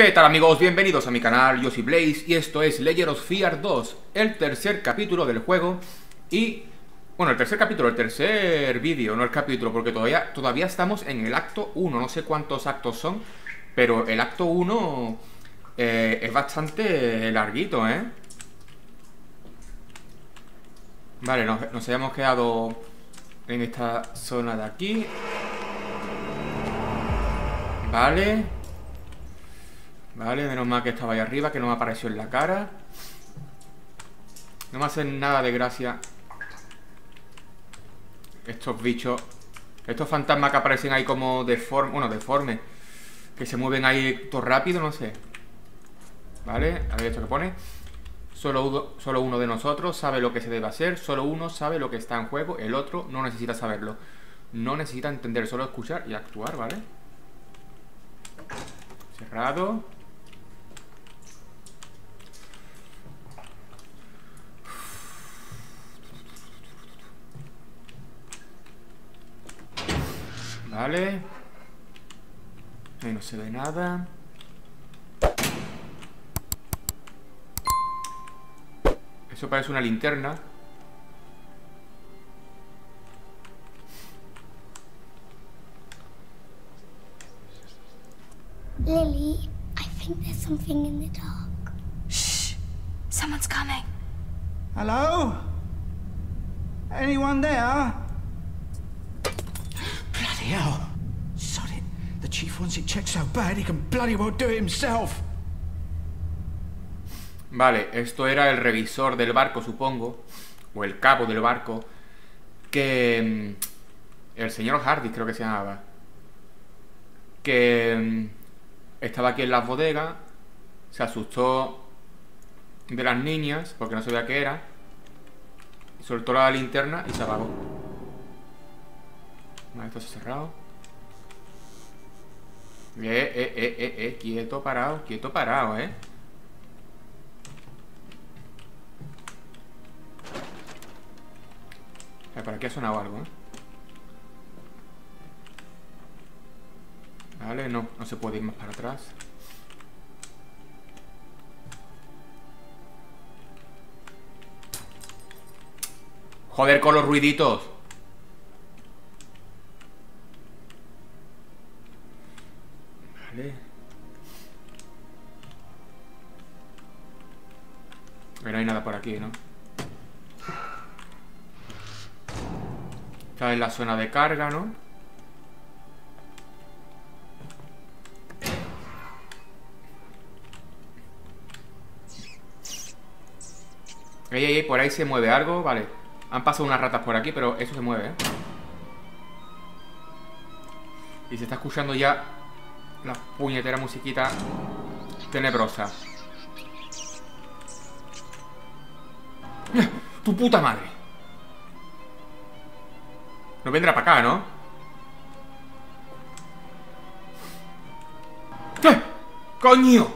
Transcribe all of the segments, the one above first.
¿Qué tal amigos? Bienvenidos a mi canal, yo soy Blaze y esto es Legend of Fear 2, el tercer capítulo del juego y... Bueno, el tercer capítulo, el tercer vídeo, no el capítulo, porque todavía, todavía estamos en el acto 1, no sé cuántos actos son, pero el acto 1 eh, es bastante larguito, ¿eh? Vale, nos, nos habíamos quedado en esta zona de aquí Vale Vale, menos mal que estaba ahí arriba Que no me apareció en la cara No me hacen nada de gracia Estos bichos Estos fantasmas que aparecen ahí como deformes Bueno, deformes Que se mueven ahí todo rápido, no sé Vale, a ver esto que pone Solo uno, solo uno de nosotros sabe lo que se debe hacer, solo uno sabe lo que está en juego, el otro no necesita saberlo. No necesita entender, solo escuchar y actuar, ¿vale? Cerrado. Vale. Ahí no se ve nada. Eso parece una linterna. Lily, I think there's something in the dark. Shh! Someone's coming. Hello? Anyone there? Hell. The chief wants it checked so bad he can bloody well do it himself. Vale, esto era el revisor del barco, supongo. O el cabo del barco. Que... mm, El señor Hardy creo que se llamaba. Que... mm, Estaba aquí en las bodegas. Se asustó de las niñas, porque no sabía qué era. Soltó la linterna y se apagó. Se ha cerrado. Eh, eh, eh, eh, eh, quieto, parado, quieto, parado, eh. Eh, Por aquí ha sonado algo, ¿eh? Vale, no, no se puede ir más para atrás. Joder con los ruiditos. No hay nada por aquí, ¿no? Está en la zona de carga, ¿no? Ey, ey, ey, por ahí se mueve algo, vale Han pasado unas ratas por aquí, pero eso se mueve, ¿eh? Y se está escuchando ya La puñetera musiquita Tenebrosa ¡Tu puta madre! No vendrá para acá, ¿no? ¡Eh! ¡Coño!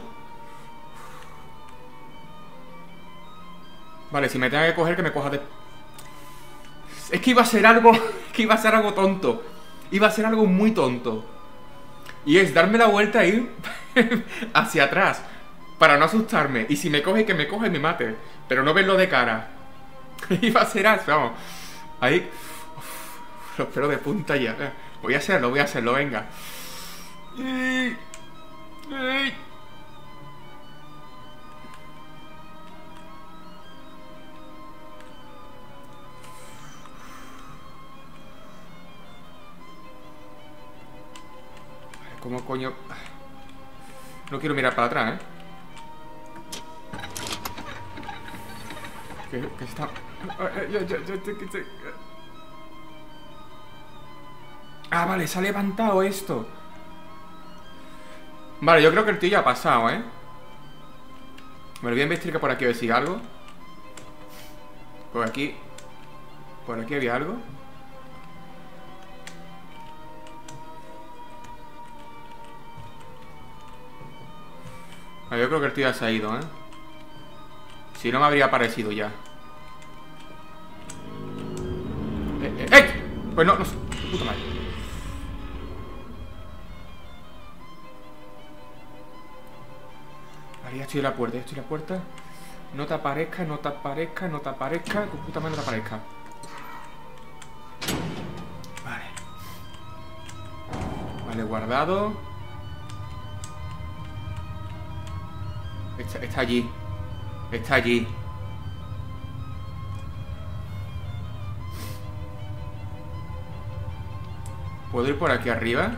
Vale, si me tengo que coger, que me coja de... Es que iba a ser algo... que iba a ser algo tonto. Iba a ser algo muy tonto. Y es darme la vuelta e ir hacia atrás. Para no asustarme. Y si me coge, que me coge y me mate. Pero no verlo de cara. iba a ser así, vamos. Ahí... Los pelos de punta ya. Eh, Voy a hacerlo, voy a hacerlo, venga. ¿Cómo coño? No quiero mirar para atrás, ¿eh? ¿Qué, qué está...? Ah, vale, se ha levantado esto. Vale, yo creo que el tío ya ha pasado, ¿eh? Me lo voy a investigar por aquí a ver si hay algo. Por aquí Por aquí había algo. Ah, yo creo que el tío ya se ha ido, ¿eh? Si no me habría aparecido ya Pues no, no Puta madre Vale, ya estoy en la puerta, ya estoy en la puerta. No te aparezca, no te aparezca, no te aparezca. Tu puta madre no te aparezca. Vale. Vale, guardado. Está, está allí. Está allí. ¿Puedo ir por aquí arriba?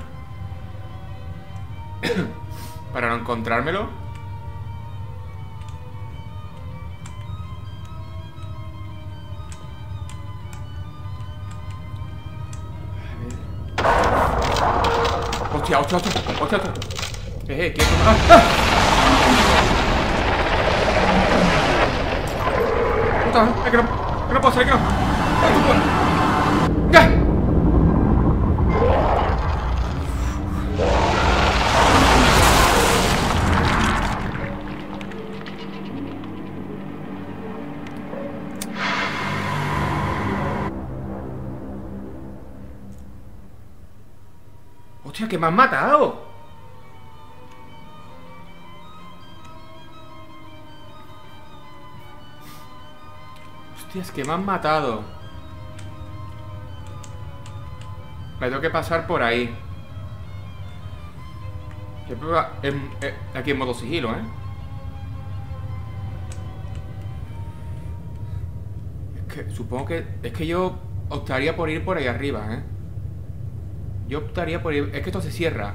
Para no encontrármelo. Hostia, hostia, hostia, hostia, hostia. Eh, eh, ¿qué ¡Ah! ¡Ah! Puta, es que no, no puedo que no. Me han matado! Hostias, que me han matado. Me tengo que pasar por ahí. Eh, aquí en modo sigilo, ¿eh? Es que supongo que... Es que yo optaría por ir por ahí arriba, ¿eh? Yo optaría por ir... Es que esto se cierra.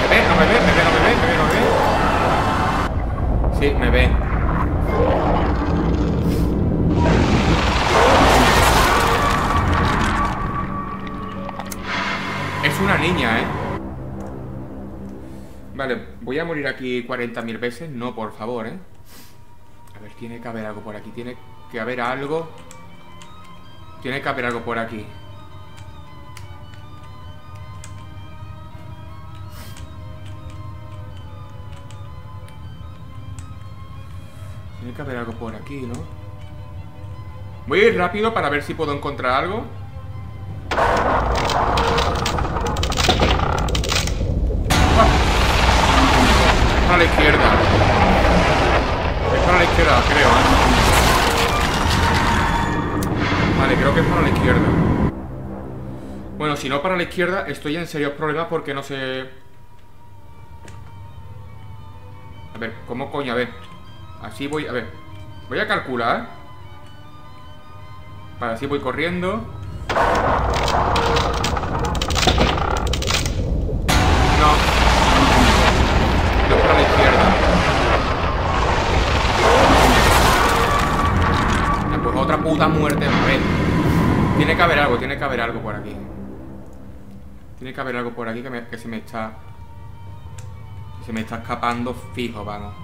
¿Me ve? ¿No me ve? ¿Me ve? ¿No me ve? ¿Me ve? ¿No me ve? Sí, me ve. Es una niña, ¿eh? Vale, voy a morir aquí 40.000 veces. No, por favor, ¿eh? A ver, tiene que haber algo por aquí. Tiene que haber algo. Tiene que haber algo por aquí. Tiene que haber algo por aquí, ¿no? Voy a ir rápido para ver si puedo encontrar algo. Ah. Para la izquierda. Para la izquierda, creo, ¿eh? Vale, creo que es para la izquierda. Bueno, si no para la izquierda, estoy en serios problemas porque no sé... A ver, ¿cómo coño? A ver. Así voy, a ver. Voy a calcular. Vale, así voy corriendo. Puta muerte, a ver. Tiene que haber algo, tiene que haber algo por aquí. Tiene que haber algo por aquí que, me- se me está... que se me está escapando fijo, vamos.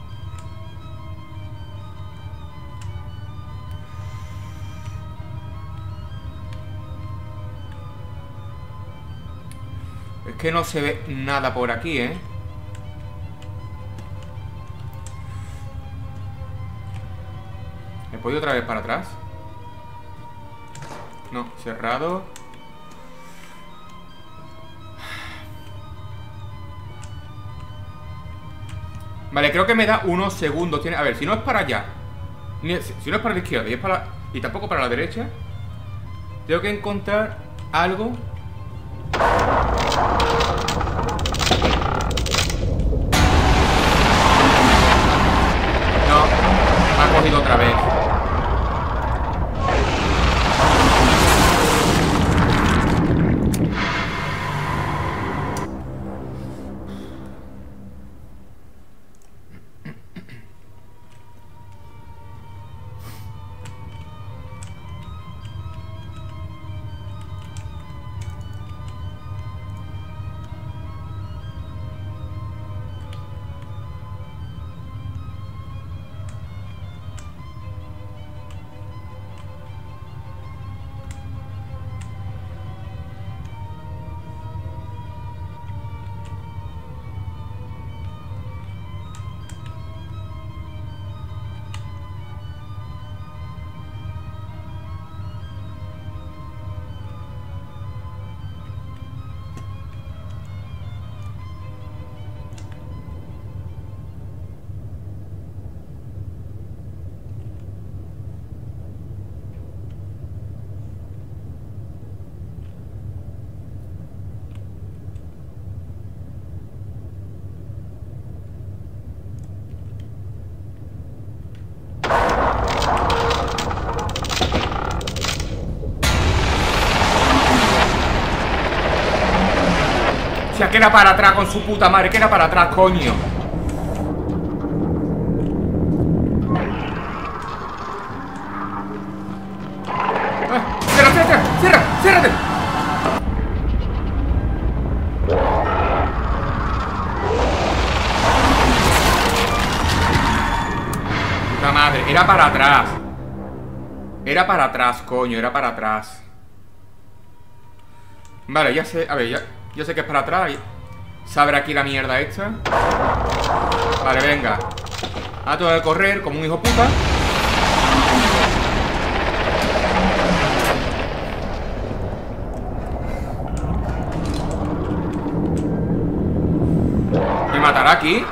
Es que no se ve nada por aquí, ¿eh? ¿Me puedo ir otra vez para atrás? No, cerrado. Vale, creo que me da unos segundos. Tiene... A ver, si no es para allá. Si no es para la izquierda para... Y tampoco para la derecha. Tengo que encontrar algo O sea, que era para atrás con su puta madre, que era para atrás, coño. Madre, era para atrás. Era para atrás, coño, era para atrás. Vale, ya sé, a ver, ya, ya sé que es para atrás. Se abre aquí la mierda esta. Vale, venga. A todo de correr como un hijo puta. Me matará aquí.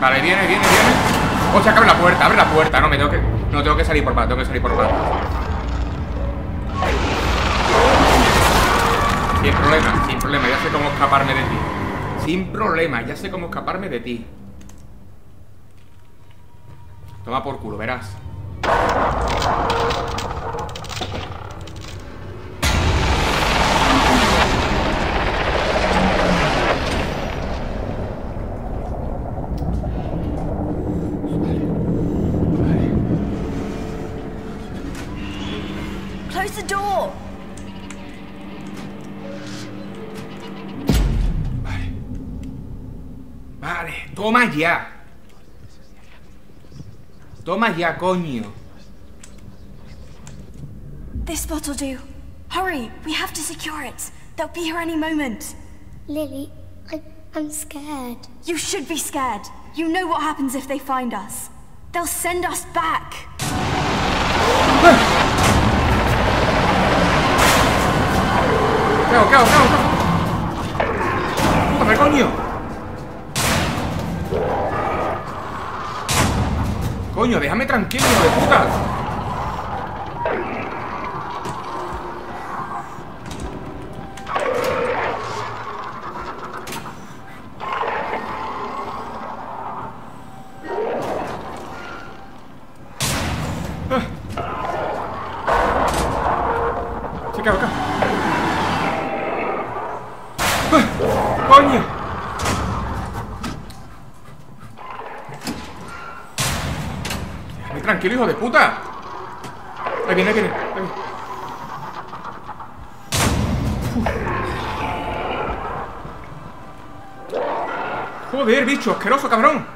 Vale, viene, viene, viene. O sea, que abre la puerta, abre la puerta. No, me tengo que. No, tengo que salir por más, tengo que salir por más. Sin problema, sin problema, ya sé cómo escaparme de ti. Sin problema, ya sé cómo escaparme de ti. Toma por culo, verás. Toma ya. Toma ya, coño. This spot will do. Hurry, we have to secure it. They'll be here any moment. Lily, I, I'm scared. You should be scared. You know what happens if they find us. They'll send us back. ¿Qué hago, qué hago, qué hago? qué coño! Coño, déjame tranquilo, hijo de puta. Hijo de puta. Ahí viene, ahí viene. ahí viene. Joder, bicho, asqueroso, cabrón.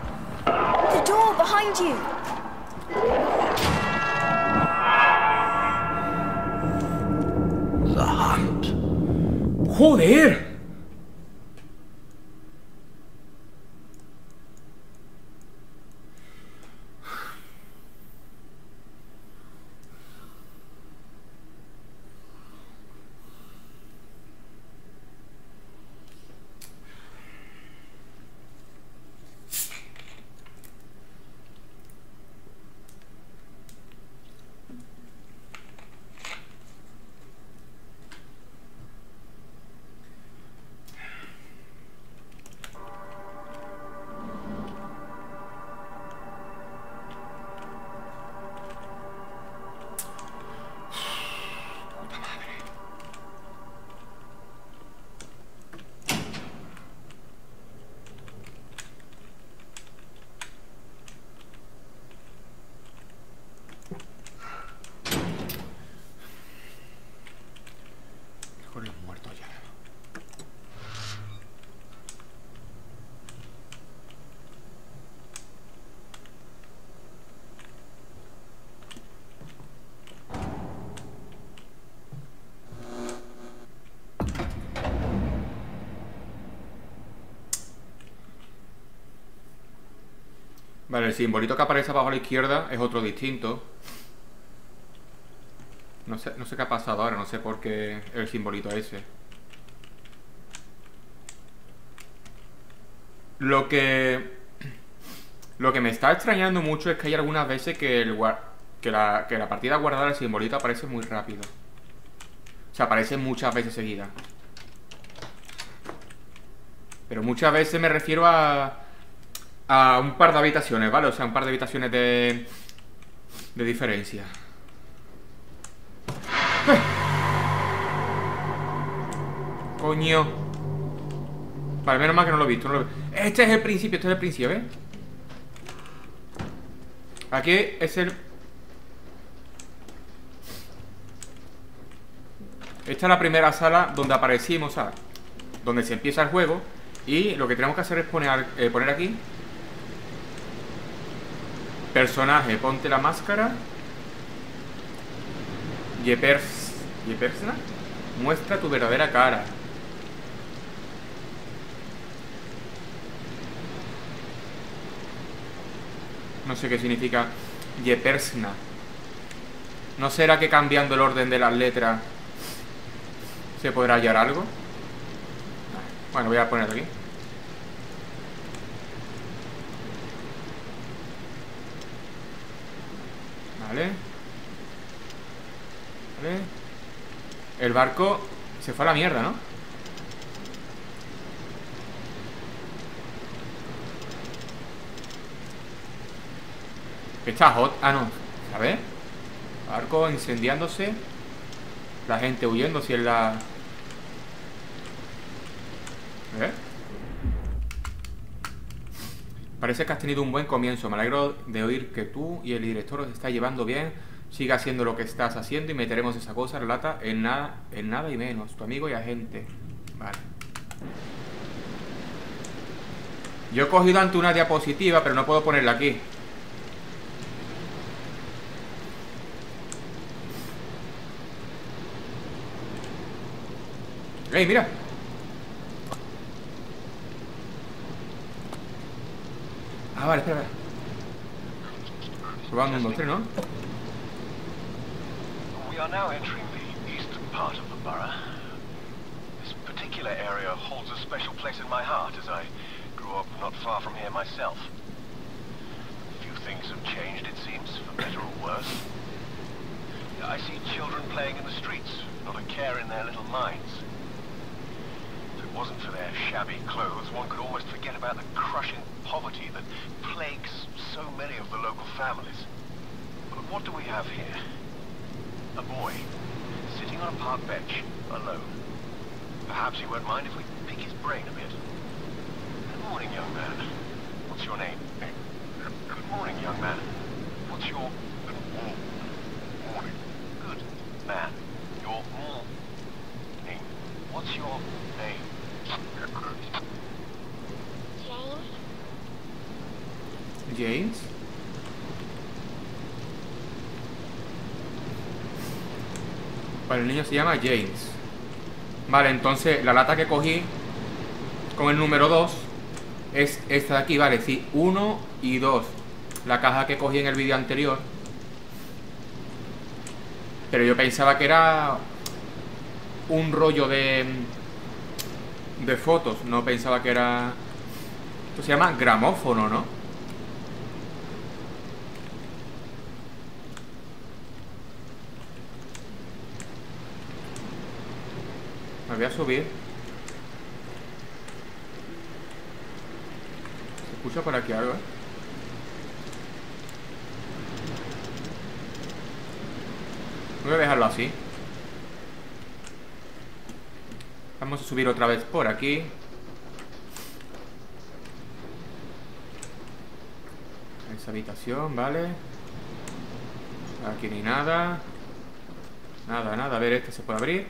Vale, el simbolito que aparece abajo a la izquierda es otro distinto. No sé, no sé qué ha pasado ahora, no sé por qué el simbolito ese. Lo que. Lo que me está extrañando mucho es que hay algunas veces que, la, partida guardada el simbolito aparece muy rápido. O sea, aparece muchas veces seguidas. Pero muchas veces me refiero a. A un par de habitaciones, ¿vale? O sea, un par de habitaciones de. De diferencia. Coño. Vale, menos mal que no lo he visto. no lo Este es el principio, este es el principio, ¿ves? Aquí es el... Esta es la primera sala donde aparecimos, ¿sabes? Donde se empieza el juego. Y lo que tenemos que hacer es poner, eh, poner aquí... Personaje, ponte la máscara. Yepers... ¿Yepersna? Muestra tu verdadera cara. No sé qué significa Yepersna. ¿No será que cambiando el orden de las letras se podrá hallar algo? Bueno, voy a poner aquí. Vale. Vale. El barco se fue a la mierda, ¿no? Está hot. Ah, no. Ver. Barco incendiándose. La gente huyendo si es la... ¿Eh? Parece que has tenido un buen comienzo. Me alegro de oír que tú y el director os está llevando bien. Siga haciendo lo que estás haciendo y meteremos esa cosa, relata, en nada, en nada y menos. Tu amigo y agente. Vale. Yo he cogido ante una diapositiva, pero no puedo ponerla aquí. ¡Ey, mira! Ah, vale, espera, espera. Probando un, dos, tres, ¿no? We are now entering the eastern part of the borough. This particular area holds a special place in my heart as I grew up not far from here myself. Few things have changed, it seems, for better or worse. I see children playing in the streets, not a care in their little minds. Wasn't for their shabby clothes, one could almost forget about the crushing poverty that plagues so many of the local families. But what do we have here? A boy, sitting on a park bench, alone. Perhaps he won't mind if we pick his brain a bit. Good morning, young man. What's your name? Good morning, young man. What's your... Morning. Good man. Your name. What's your name? James? James. Vale, el niño se llama James. Vale, entonces la lata que cogí con el número 2 es esta de aquí, vale, sí, 1 y 2. La caja que cogí en el vídeo anterior. Pero yo pensaba que era un rollo de de fotos, no pensaba que era esto se llama gramófono, ¿no? Me voy a subir. Se escucha por aquí algo, ¿eh? Voy a dejarlo así. Vamos a subir otra vez por aquí. Esa habitación, vale. Aquí ni nada. Nada, nada. A ver, este se puede abrir.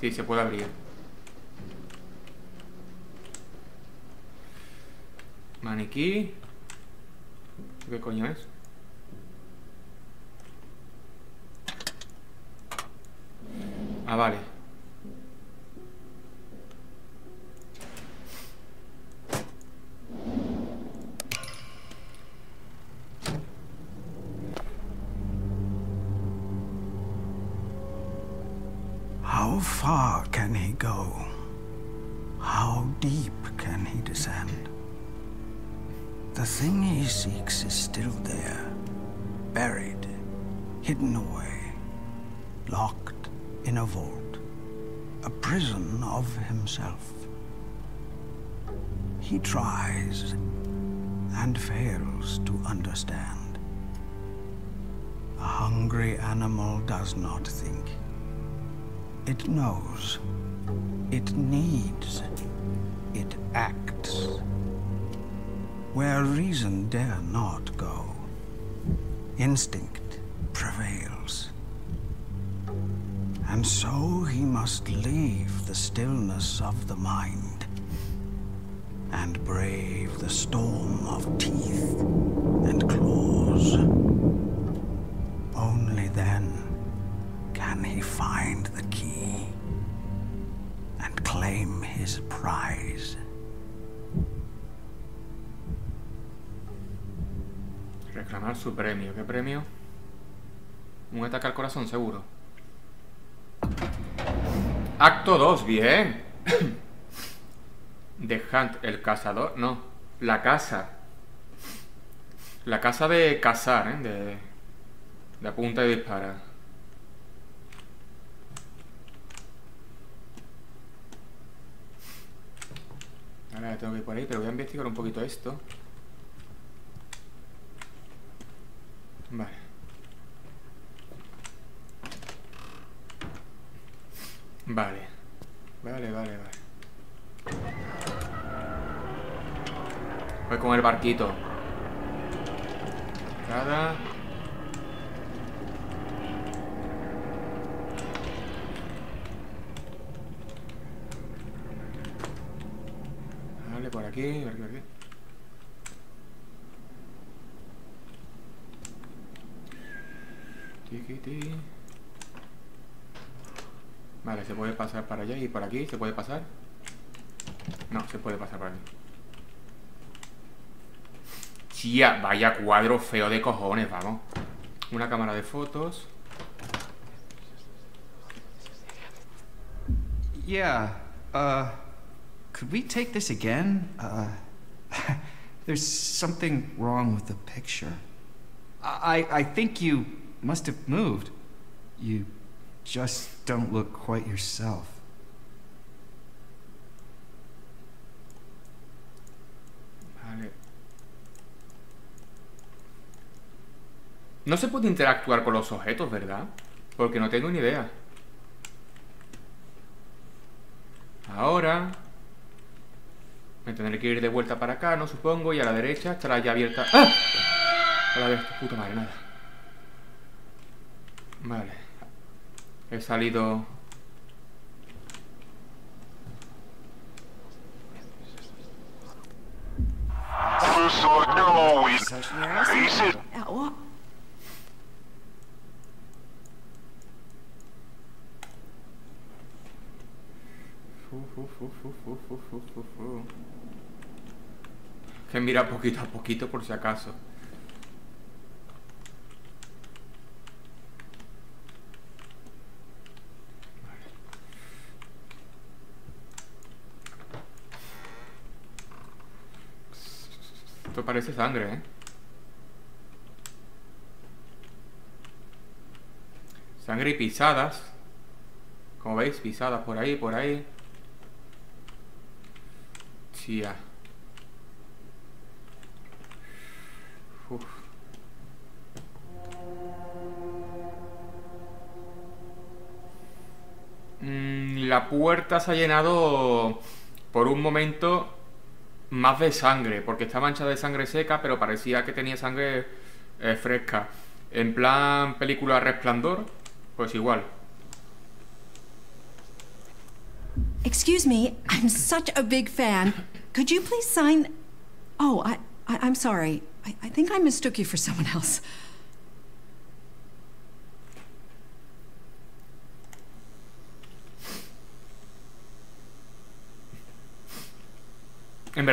Sí, se puede abrir. Maniquí. ¿Qué coño es? Ah, vale. Hidden away, locked in a vault, a prison of himself. He tries and fails to understand. A hungry animal does not think. It knows. It needs. It acts. Where reason dare not go, instinct So he must leave the stillness of the mind and brave the storm of teeth and claws. Only then can he find the key and claim his prize. Reclamar su premio. ¿Qué premio? Un ataque al corazón, seguro. Acto 2, bien. The Hunt, el cazador. No, la casa. La casa de cazar, ¿eh? De, de apunta y dispara. Ahora tengo que ir por ahí, pero voy a investigar un poquito esto. Vale. Vale. Vale, vale, vale. Voy con el barquito. Cada... Vale, por aquí, por aquí, por aquí. Tiquiti. Vale, se puede pasar para allá y por aquí, ¿se puede pasar? No, se puede pasar por aquí. Tía, vaya cuadro feo de cojones, vamos. Una cámara de fotos. Yeah, uh, could we take this again? Uh, there's something wrong with the picture. I, I think you must have moved. You just don't look quite yourself. No se puede interactuar con los objetos, ¿verdad? Porque no tengo ni idea. Ahora... Me tendré que ir de vuelta para acá, no supongo, y a la derecha estará ya abierta... ¡Ah! A la vez, puta madre, nada. Vale. He salido... Que mira poquito a poquito por si acaso. Parece sangre, ¿eh? Sangre y pisadas. Como veis, pisadas por ahí, por ahí. Tía. Mm, La puerta se ha llenado por un momento más de sangre, porque está manchada de sangre seca, pero parecía que tenía sangre eh, fresca. En plan película Resplandor, pues igual. Excuse me, I'm such a big fan. Could you please sign? Oh, I, I I'm sorry. I, I think I mistook you for someone else.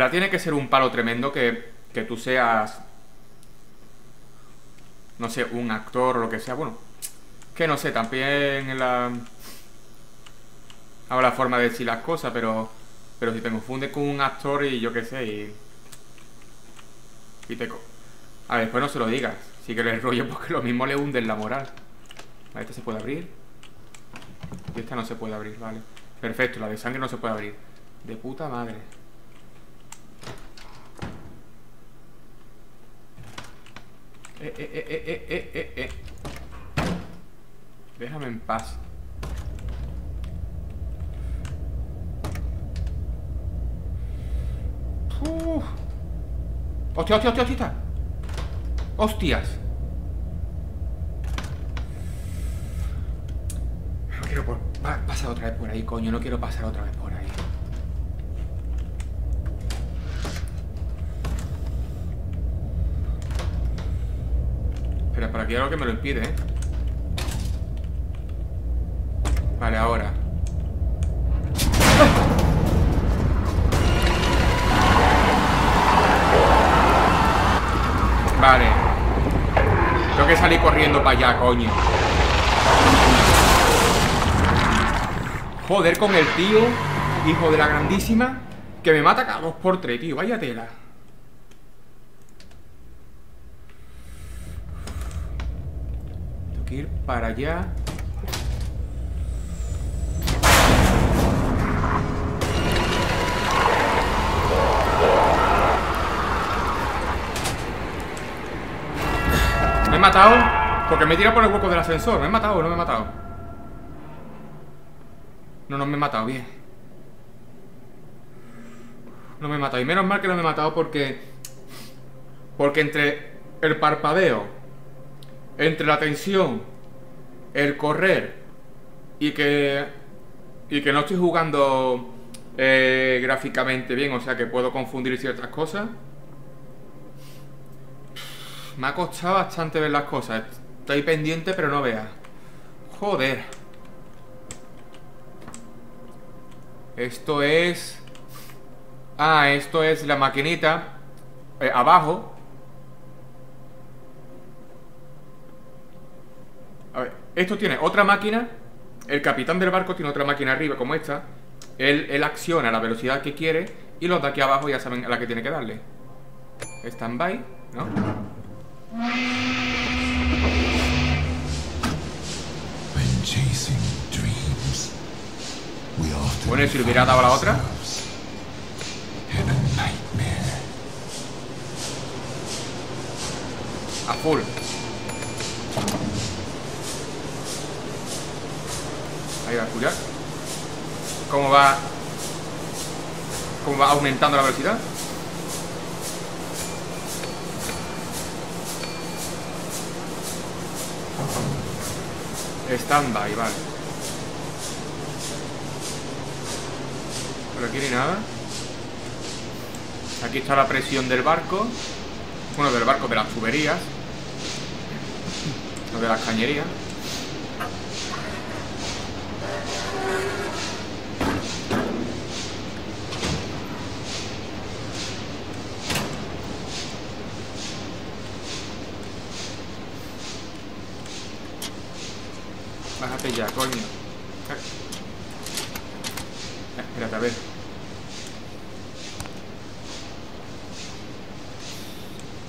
Verdad tiene que ser un palo tremendo que, que tú seas, no sé, un actor o lo que sea. Bueno, que no sé, también en la... Hago la forma de decir las cosas, pero pero si te confundes con un actor y yo qué sé, y... y te... co- A ver, después no se lo digas. Si que el rollo, porque lo mismo le hunden la moral. Vale, esta se puede abrir. Y esta no se puede abrir, vale. Perfecto, la de sangre no se puede abrir. De puta madre. Eh, eh, eh, eh, eh eh eh Déjame en paz. Uf. Hostia, hostia, hostia, hostia. Hostias. No quiero por... pasar otra vez por ahí, coño. No quiero pasar otra vez por ahí. Aquí hay algo que me lo impide, ¿eh? Vale, ahora. Vale. Tengo que salir corriendo para allá, coño. Joder con el tío, hijo de la grandísima, que me mata cada dos por tres, tío. Vaya tela. Tengo que ir para allá. ¿Me he matado? Porque me tira por el hueco del ascensor. ¿Me he matado o no me he matado? No, no me he matado, bien. No me he matado. Y menos mal que no me he matado porque... Porque entre el parpadeo, entre la tensión, el correr y que... Y que no estoy jugando eh, gráficamente bien, o sea que puedo confundir ciertas cosas. Me ha costado bastante ver las cosas. Estoy pendiente, pero no vea. Joder. Esto es... Ah, esto es la maquinita. eh, abajo. A ver, esto tiene otra máquina. El capitán del barco tiene otra máquina arriba, como esta. Él, él acciona a la velocidad que quiere. Y los de aquí abajo ya saben a la que tiene que darle. Stand-by, ¿no? Bueno, ¿y si le hubiera dado a la otra? A full. Ahí va, escuchar. ¿Cómo va? ¿Cómo va aumentando la velocidad? Stand-by, vale. Por aquí ni nada. Aquí está la presión del barco. Bueno, del barco, de las tuberías. De las cañerías. Coño. Eh, Espérate, a ver.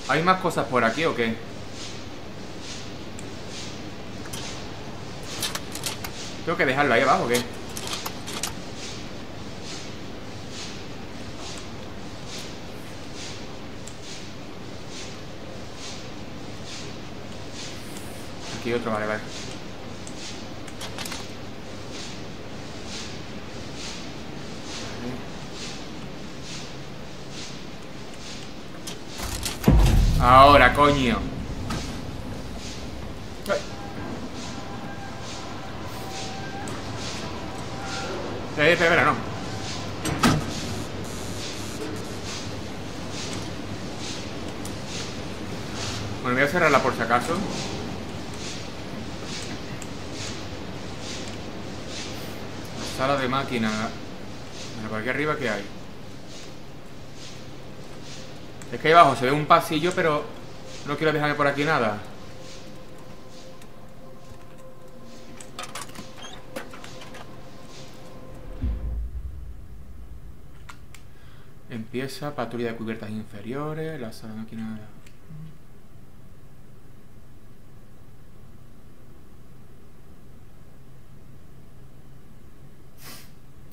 ¿Hay más cosas por aquí o qué? ¿Tengo que dejarlo ahí abajo o qué? Aquí otro, vale, vale. Ahora, coño. Eh, espera, no. Bueno, voy a cerrarla por si acaso. Sala de máquina. Bueno, por aquí arriba, ¿qué hay? Es que ahí abajo se ve un pasillo, pero no quiero dejarme por aquí nada. Empieza patrulla de cubiertas inferiores, la sala de máquina...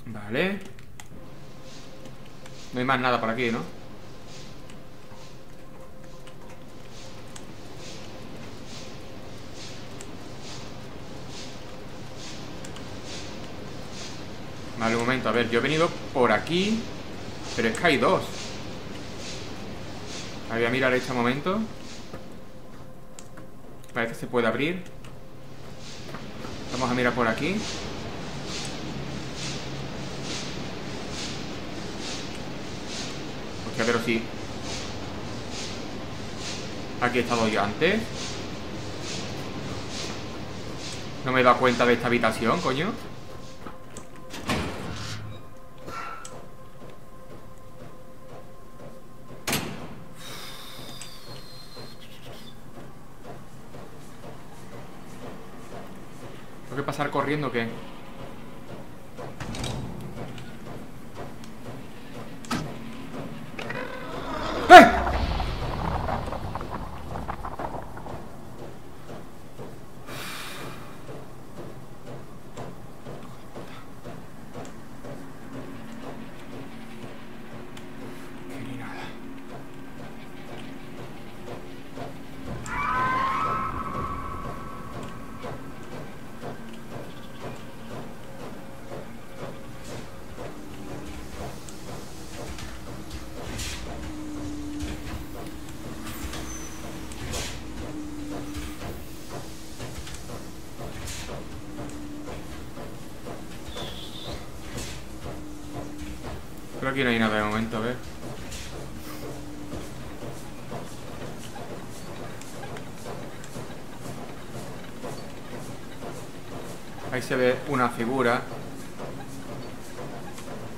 Vale. No hay más nada por aquí, ¿no? Vale, un momento, a ver, yo he venido por aquí Pero es que hay dos Voy a mirar este momento. Parece que se puede abrir. Vamos a mirar por aquí. Hostia, pero sí. Aquí he estado yo antes. No me he dado cuenta de esta habitación, coño. Corriendo o una figura.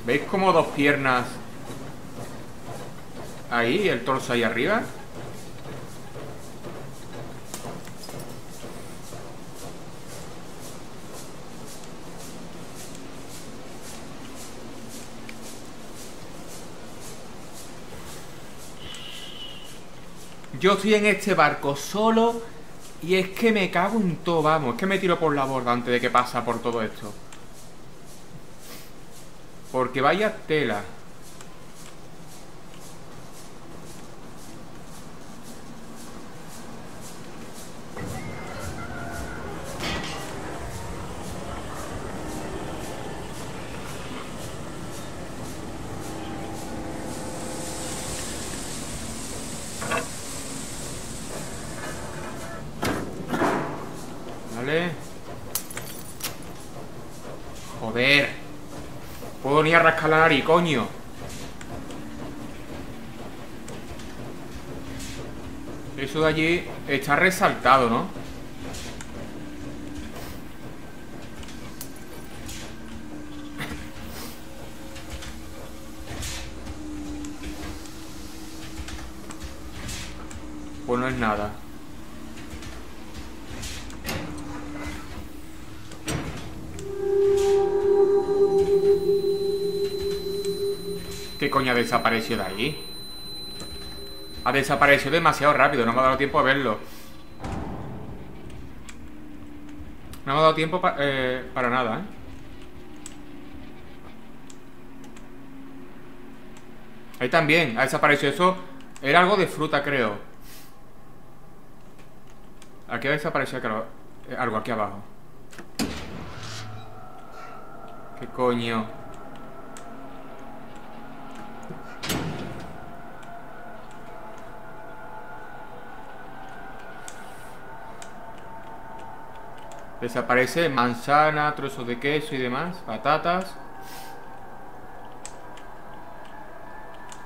¿Veis como dos piernas ahí el torso ahí arriba? Yo estoy en este barco solo y es que me cago en todo, vamos. Es que me tiro por la borda antes de que pasa por todo esto. Porque vaya tela. Vale. Joder. Nariz, coño. Eso de allí está resaltado, ¿no? Pues no es nada. ¿Qué coño ha desaparecido de allí? Ha desaparecido demasiado rápido, no me ha dado tiempo a verlo. No me ha dado tiempo eh, para nada, ¿eh? Ahí también, ha desaparecido eso. Era algo de fruta, creo. Aquí ha desaparecido eh, algo aquí abajo. ¿Qué coño? Desaparece manzana, trozos de queso y demás, patatas.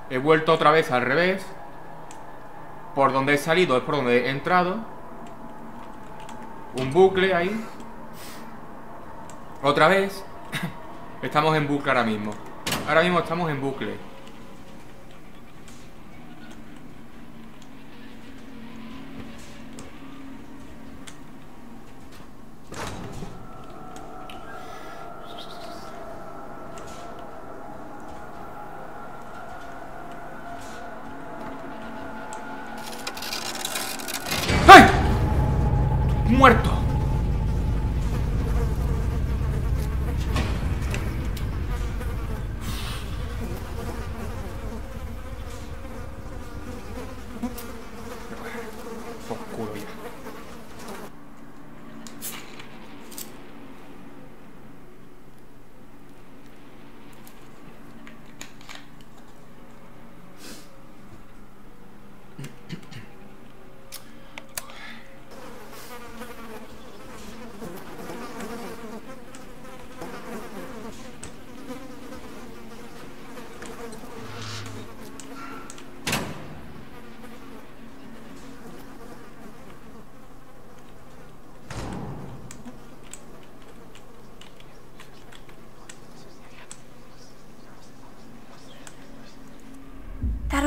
He vuelto otra vez al revés. Por donde he salido es por donde he entrado. Un bucle ahí. Otra vez. Estamos en bucle ahora mismo. Ahora mismo estamos en bucle. ¡Ay! Muerto.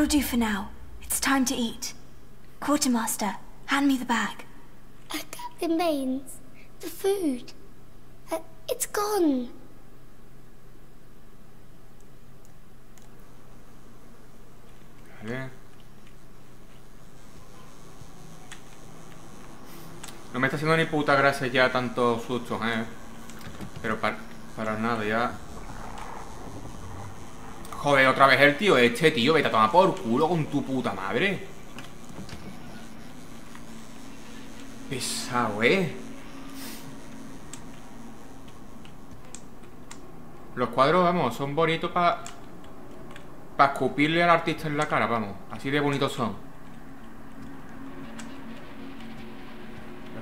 Do for now. It's time to eat. Quartermaster, hand me the bag. Captain Baines, the food. Uh, it's gone. Vale. No me está haciendo ni puta gracia ya tantos sustos, eh. Pero para, para nada, ya. Joder, otra vez el tío este, tío. Vete a tomar por culo con tu puta madre. Pesado, eh. Los cuadros, vamos, son bonitos para... Para escupirle al artista en la cara, vamos. Así de bonitos son.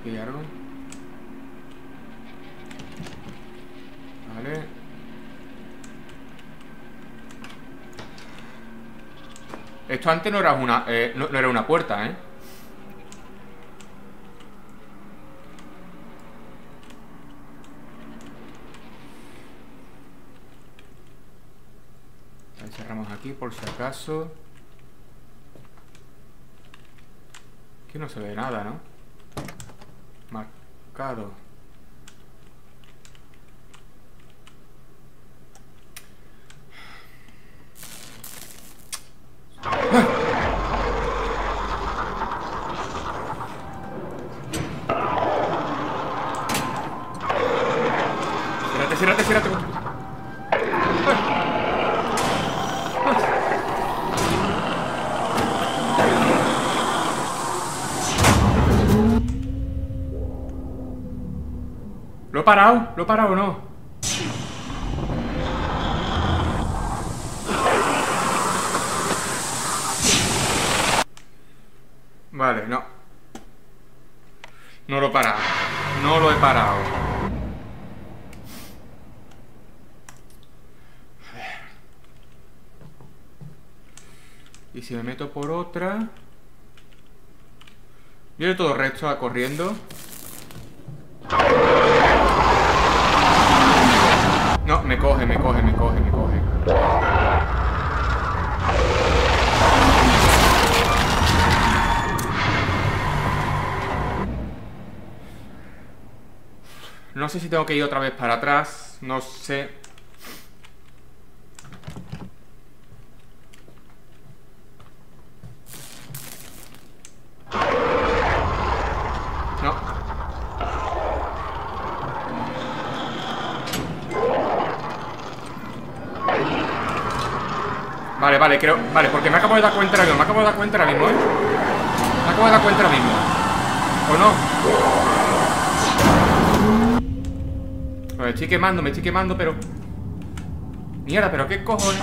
Hay algo. Vale. Esto antes no era una, eh, no, era una puerta, ¿eh? Cerramos aquí por si acaso. Aquí no se ve nada, ¿no? Marcado. Ciérrate, ciérrate, ciérrate. ¿Lo parado? ¿Lo he parado o no? Vale, no. No lo he parado. No lo he parado. Y si me meto por otra... Viene todo recto a corriendo. No, me coge, me coge, No sé si tengo que ir otra vez para atrás. No sé. No. Vale, vale, creo... Vale, porque me acabo de dar cuenta ahora mismo. Me acabo de dar cuenta ahora mismo, ¿eh? Me acabo de dar cuenta ahora mismo. ¿O no? Me estoy quemando, me estoy quemando, pero... Mierda, pero qué cojones.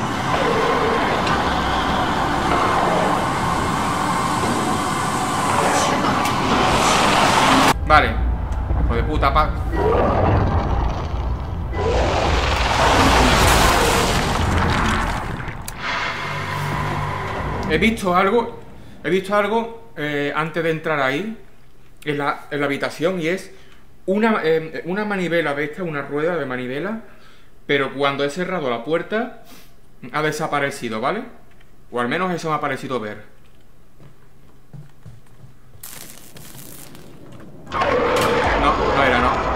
Vale. Hijo de puta, pa... He visto algo, he visto algo eh, antes de entrar ahí, en la, en la habitación, y es una, eh, una manivela, ¿ves? Una rueda de manivela, pero cuando he cerrado la puerta, ha desaparecido, ¿vale? O al menos eso me ha parecido ver. No, no era, no.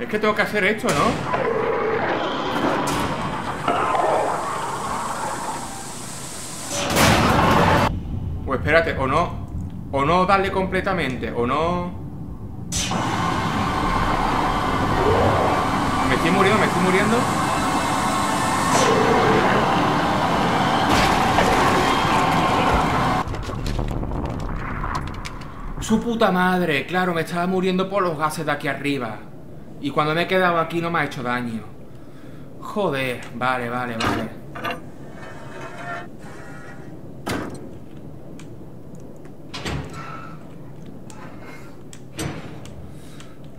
Es que tengo que hacer esto, ¿no? Pues espérate, o no O no darle completamente O no. Me estoy muriendo, me estoy muriendo Su puta madre Claro, me estaba muriendo por los gases de aquí arriba. Y cuando me he quedado aquí no me ha hecho daño. Joder, vale, vale, vale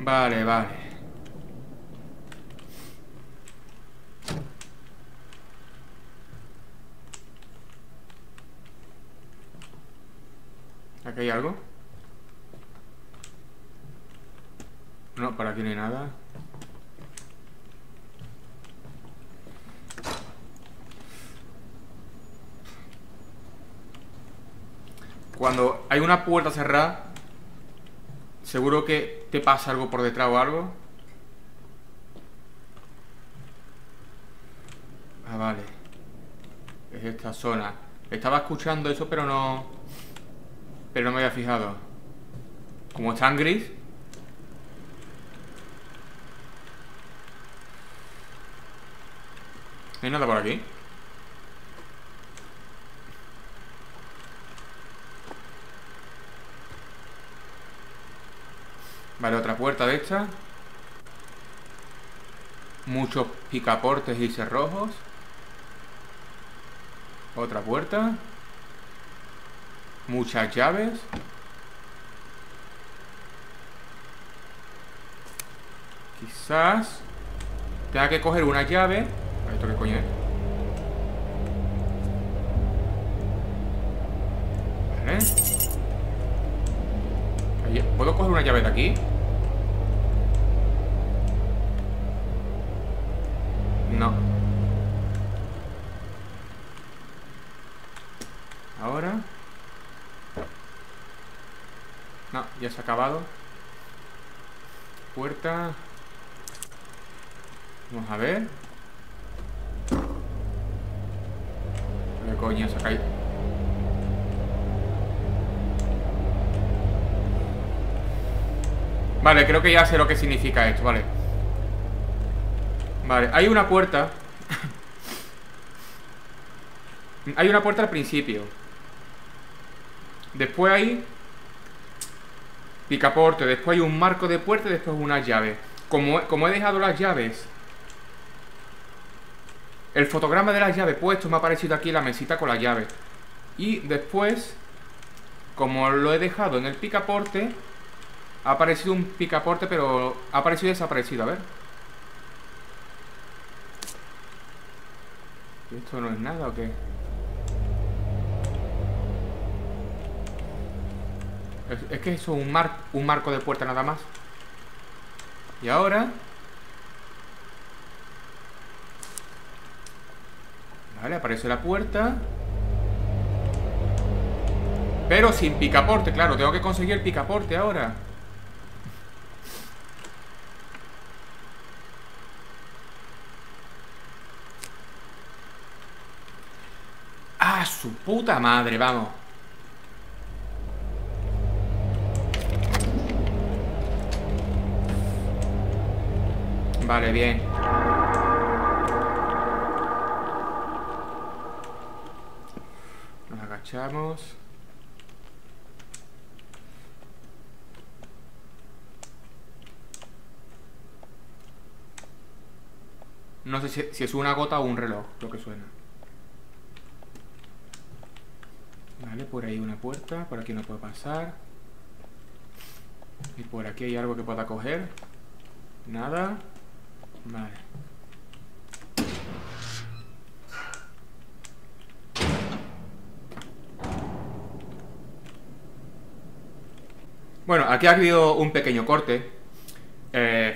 Vale, vale. ¿Aquí hay algo? No, para aquí no hay nada. Cuando hay una puerta cerrada seguro que te pasa algo por detrás o algo. Ah, vale. Es esta zona. Estaba escuchando eso, pero no... Pero no me había fijado. Como está en gris. Hay nada por aquí. Vale, otra puerta de esta. Muchos picaportes y cerrojos. Otra puerta. Muchas llaves. Quizás tenga que coger una llave. ¿Esto qué coño es? ¿Puedo coger una llave de aquí? No. Ahora. No, ya se ha acabado. Puerta. Vamos a ver. ¿Qué coño se ha caído? Vale, creo que ya sé lo que significa esto, vale. Vale, hay una puerta. hay una puerta al principio. Después hay picaporte, después hay un marco de puerta y después una llave. Como, como he dejado las llaves, el fotograma de las llaves puesto me ha aparecido aquí la mesita con la llave. Y después, como lo he dejado en el picaporte, ha aparecido un picaporte, pero ha aparecido y desaparecido. A ver. ¿Esto no es nada o qué? Es, que eso es un, un marco de puerta nada más. Y ahora... Vale, aparece la puerta. Pero sin picaporte, claro. Tengo que conseguir el picaporte ahora. ¡Ah, su puta madre! Vamos. Vale, bien. Nos agachamos. No sé si, si es una gota o un reloj lo que suena. Vale, por ahí una puerta, por aquí no puedo pasar. Y por aquí hay algo que pueda coger. Nada. Vale. Bueno, aquí ha habido un pequeño corte. Eh,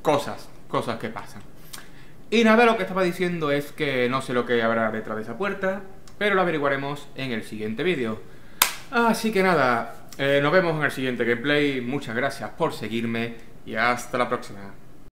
cosas, cosas que pasan. Y nada, lo que estaba diciendo es que no sé lo que habrá detrás de esa puerta, pero lo averiguaremos en el siguiente vídeo. Así que nada, eh, nos vemos en el siguiente gameplay. Muchas gracias por seguirme y hasta la próxima.